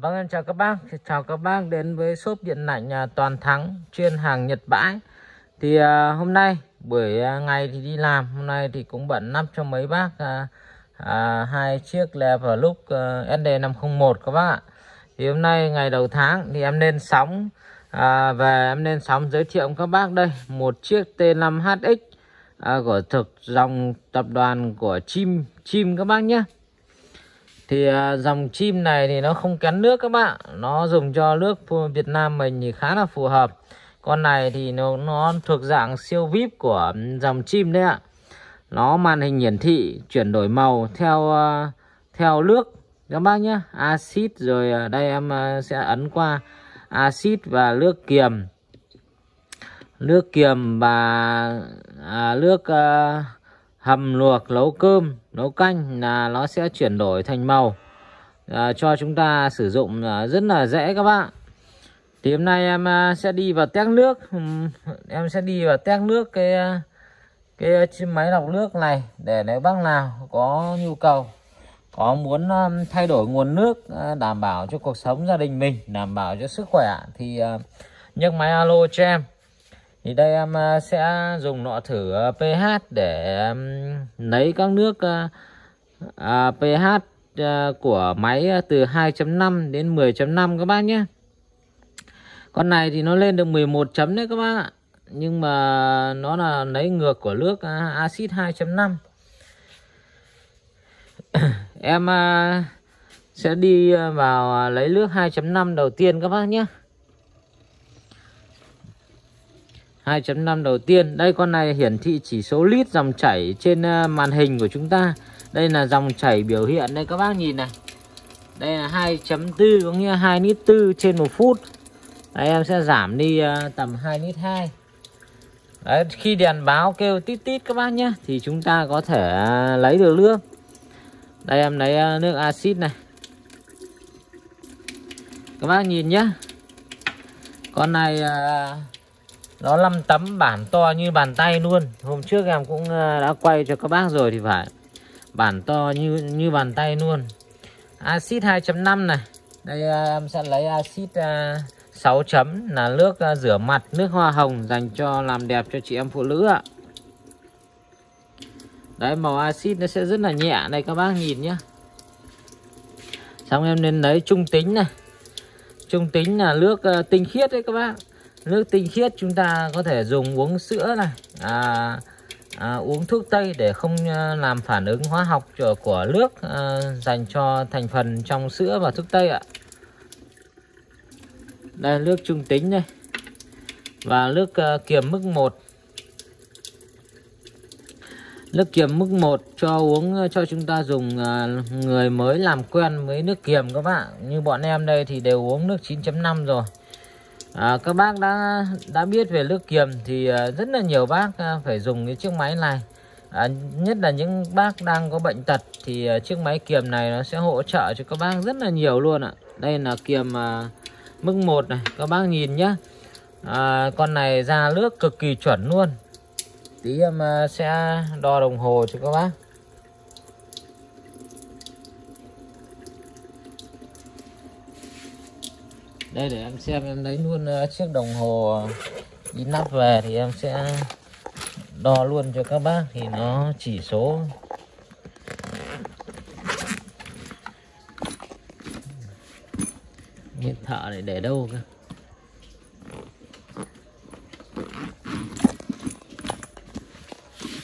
Vâng em chào các bác, chào các bác đến với shop điện lạnh à, Toàn Thắng chuyên hàng Nhật bãi. Thì à, hôm nay buổi à, ngày thì đi làm, hôm nay thì cũng bận lắm cho mấy bác à, à, hai chiếc lever lúc à, ND501 các bác ạ. Thì hôm nay ngày đầu tháng thì em lên sóng à, về em lên sóng giới thiệu các bác đây một chiếc T5HX à, của thực dòng tập đoàn của chim chim các bác nhé thì à, dòng chim này thì nó không kén nước các bạn. Nó dùng cho nước Việt Nam mình thì khá là phù hợp. Con này thì nó nó thuộc dạng siêu vip của ừ, dòng chim đấy ạ. Nó màn hình hiển thị chuyển đổi màu theo uh, theo nước. Các bác nhé axit rồi à, đây em à, sẽ ấn qua. Axit và nước kiềm. Nước kiềm và à, nước uh, hầm luộc nấu cơm nấu canh là nó sẽ chuyển đổi thành màu. À, cho chúng ta sử dụng à, rất là dễ các bạn. Thì hôm nay em à, sẽ đi vào test nước. Em sẽ đi vào test nước cái à, cái à, cái máy lọc nước này để nếu bác nào có nhu cầu có muốn à, thay đổi nguồn nước đảm bảo cho cuộc sống gia đình mình đảm bảo cho sức khỏe thì nhấc máy alo cho em thì đây em à, sẽ dùng nọ thử à, pH để lấy các nước à, pH của máy từ 2.5 đến 10.5 các bác nhé. Con này thì nó lên được 11 chấm đấy các bác ạ. Nhưng mà nó là lấy ngược của nước axit 2.5 em sẽ đi vào lấy nước 2.5 đầu tiên các bác nhé. 2.5 đầu tiên. Đây con này hiển thị chỉ số lít dòng chảy trên ờ, màn hình của chúng ta. Đây là dòng chảy biểu hiện đây các bác nhìn này. Đây là 2.4 có nghĩa 2 lít 4 trên 1 phút. Đấy, em sẽ giảm đi ờ, tầm 2 lít 2 Đấy, khi đèn báo kêu tít tít các bác nhé thì chúng ta có thể ờ, lấy được nước. Đây em lấy nước axit này. Các bác nhìn nhé. Con này nó 5 tấm bản to như bàn tay luôn. Hôm trước em cũng ờ, đã quay cho các bác rồi thì phải. Bản to như như bàn tay luôn. Acid 2.5 này. Đây ờ, em sẽ lấy acid 6 ờ, chấm là nước rửa mặt, nước hoa hồng dành cho làm đẹp cho chị em phụ nữ ạ. Đấy, màu axit nó sẽ rất là nhẹ. Đây, các bác nhìn nhé xong em nên lấy trung tính này. Trung tính là nước tinh khiết đấy các bác nước tinh khiết chúng ta có thể dùng uống sữa này. À, à, uống thuốc tây để không à, làm phản ứng hóa học của, của nước à, dành cho thành phần trong sữa và thuốc tây ạ. Đây nước trung tính đây. Và nước à, kiềm mức 1 nước kiềm mức 1 cho uống à, cho chúng ta dùng à, người mới làm quen với nước kiềm các bạn. Như bọn em đây thì đều uống nước 9.5 rồi à, các bác đã đã biết về nước kiềm thì à, rất là nhiều bác à, phải dùng cái chiếc máy này. À, nhất là những bác đang có bệnh tật thì à, chiếc máy kiềm này nó sẽ hỗ trợ cho các bác rất là nhiều luôn ạ. Đây là kiềm à, mức 1 này các bác nhìn nhá. À, con này ra nước cực kỳ chuẩn luôn. Tí em sẽ đo đồng hồ cho các bác. Đây để em xem em lấy luôn ờ, chiếc đồng hồ đi nắp về thì em sẽ đo luôn cho các bác thì nó chỉ số. Nhiệt thợ này để đâu cơ?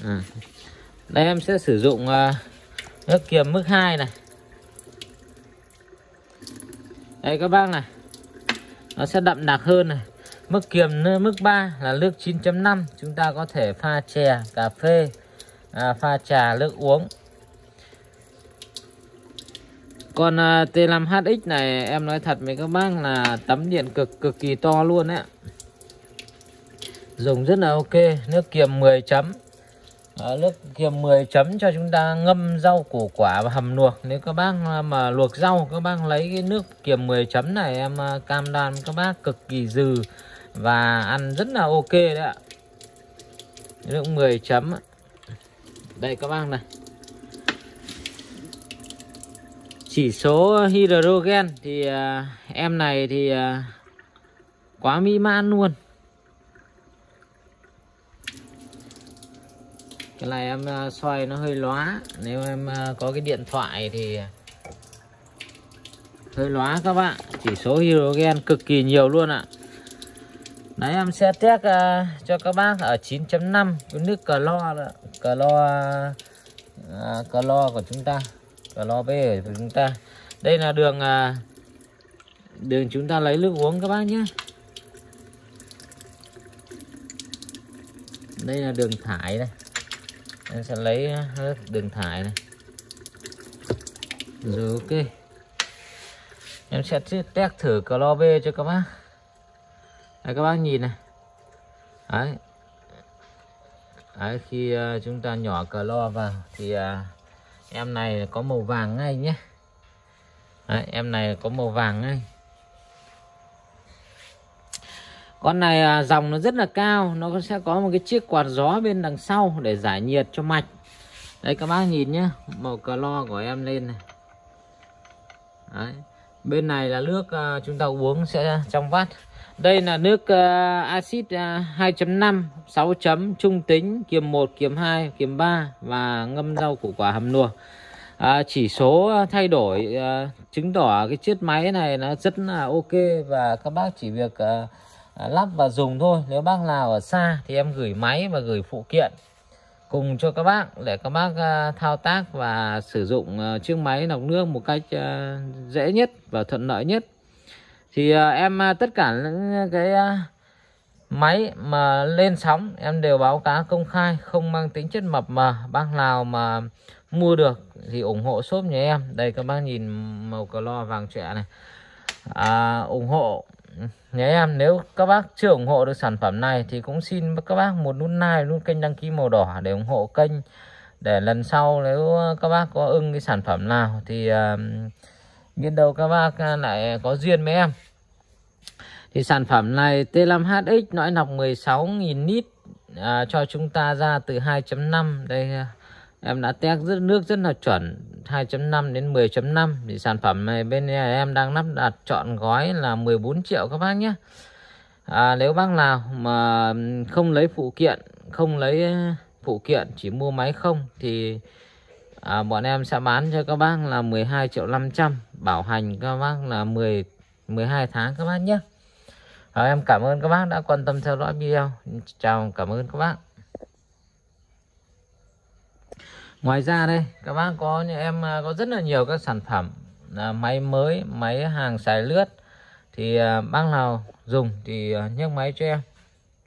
À. đây em sẽ sử dụng uh, nước kiềm mức 2 này. Đây các bác này nó sẽ đậm đặc hơn này. Mức kiềm mức 3 là nước 9.5 chúng ta có thể pha chè cà phê à, pha trà nước uống. Còn à, T5HX này em nói thật với các bác là tấm điện cực cực kỳ to luôn đấy dùng rất là ok. Nước kiềm 10 chấm à, nước kiềm 10 chấm cho chúng ta ngâm rau củ quả và hầm luộc. Nếu các bác ờ, mà luộc rau các bác lấy cái nước kiềm 10 chấm này em ờ, cam đoan các bác cực kỳ dừ và ăn rất là ok đấy ạ. Nước 10 chấm đây các bác này. Chỉ số hydrogen thì em này thì quá mỹ mãn luôn. Cái này em à, xoay nó hơi lóa. Nếu em à, có cái điện thoại thì hơi lóa các bạn. Chỉ số hydrogen cực kỳ nhiều luôn ạ. Đấy em sẽ test uh, cho các bác ở 9.5 cái nước cờ lo đó, lo uh, lo của chúng ta. Cờ lo B của chúng ta. Đây là đường uh, đường chúng ta lấy nước uống các bác nhé. Đây là đường thải này em sẽ lấy hết đường thải này. Rồi ok. Em sẽ test thử clo B cho các bác. Đây các bác nhìn này. Đấy. Đấy khi uh, chúng ta nhỏ clo vào thì uh, em này có màu vàng ngay nhé. Đấy, em này có màu vàng ngay con này à, dòng nó rất là cao. Nó sẽ có một cái chiếc quạt gió bên đằng sau để giải nhiệt cho mạch. Đây các bác nhìn nhé màu cờ lo của em lên này. Đấy. bên này là nước à, chúng ta uống sẽ trong vắt. Đây là nước à, axit 2.5 6 chấm trung tính kiềm 1 kiềm 2 kiềm 3 và ngâm rau củ quả hầm nùa à, chỉ số thay đổi à, chứng tỏ cái chiếc máy này nó rất là ok và các bác chỉ việc à, À, lắp và dùng thôi. Nếu bác nào ở xa thì em gửi máy và gửi phụ kiện cùng cho các bác để các bác à, thao tác và sử dụng à, chiếc máy lọc nước một cách dễ nhất và thuận lợi nhất. Thì em tất cả những cái máy mà lên sóng em đều báo cáo công khai không mang tính chất mập mờ. Bác nào mà mua được thì ủng hộ shop nhà em. Đây các bác nhìn màu clo vàng trẻ này. À, ủng hộ nhé em nếu các bác chưa ủng hộ được sản phẩm này thì cũng xin các bác một nút like nút kênh đăng ký màu đỏ để ủng hộ kênh. Để lần sau nếu các bác có ưng cái sản phẩm nào thì uh, biết đâu các bác à, lại có duyên với em. Thì sản phẩm này T5HX lõi nọc 16.000 lít à, cho chúng ta ra từ 2.5 đây em đã test rất nước rất là chuẩn 2.5 đến 10.5 thì sản phẩm này bên em đang lắp đặt chọn gói là 14 triệu các bác nhé. À, nếu bác nào mà không lấy phụ kiện không lấy ờ, phụ kiện chỉ mua máy không thì à, bọn em sẽ bán cho các bác là 12 triệu 500 bảo hành các bác là 10 12 tháng các bác nhé. À, em cảm ơn các bác đã quan tâm theo dõi video. Chào cảm ơn các bác. Ngoài ra đây, các bác có như em à, có rất là nhiều các sản phẩm là máy mới, máy hàng xài lướt. Thì à, bác nào dùng thì à, nhấc máy cho em,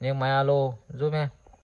nhấc máy alo giúp em.